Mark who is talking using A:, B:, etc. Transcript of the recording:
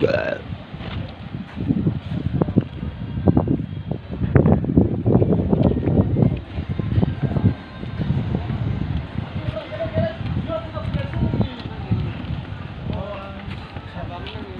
A: Bleh. Thank you.